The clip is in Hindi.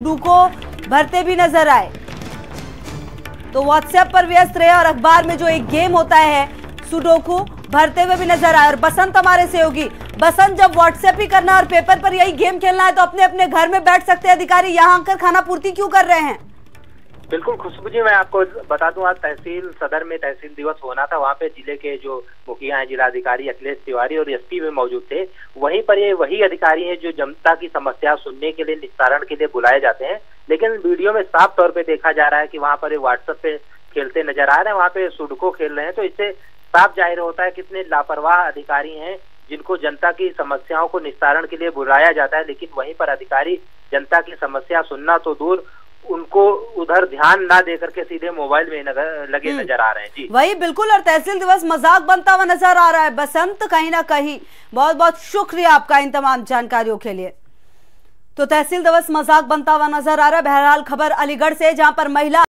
सुडू को भरते भी नज़र आए। तो व्हाट्सएप पर व्यस्त रहे और अखबार में जो एक गेम होता है सुडोकू भरते हुए भी नज़र आए और बसंत हमारे से होगी बसंत, जब व्हाट्सएप ही करना और पेपर पर यही गेम खेलना है तो अपने अपने घर में बैठ सकते हैं। अधिकारी यहाँ आकर खाना पूर्ति क्यों कर रहे हैं? बिल्कुल, खुशबू जी, मैं आपको बता दूँ, आज तहसील सदर में तहसील दिवस होना था, वहाँ पे ज़िले के जो मुखिया हैं, जिलाधिकारी अखिलेश तिवारी और एसपी में मौजूद थे। वहीं पर ये वही अधिकारी हैं, जो जनता की समस्या सुनने के लिए, निस्तारण के लिए बुलाए जाते हैं। लेकिन वीडियो में साफ़ तौर पे देखा जा रहा है कि वहाँ पर व्हाट्सएप पे खेलते नज़र आ रहे हैं। वहाँ पे सुडको खेल रहे हैं तो इससे साफ़ ज़ाहिर होता है कितने लापरवाह अधिकारी हैं, जिनको जनता की समस्याओं को निस्तारण के लिए बुलाया जाता है। लेकिन वहीं पर अधिकारी जनता की समस्या सुनना तो दूर उनको उधर ध्यान ना दे करके सीधे मोबाइल में नगर, लगे हम्म। नज़र आ रहे हैं। जी। वही बिल्कुल और तहसील दिवस मज़ाक बनता हुआ नज़र आ रहा है। बसंत कहीं ना कहीं। बहुत बहुत शुक्रिया आपका इन तमाम जानकारियों के लिए। तो तहसील दिवस मज़ाक बनता हुआ नज़र आ रहा है। बहरहाल खबर अलीगढ़ से जहाँ पर महिला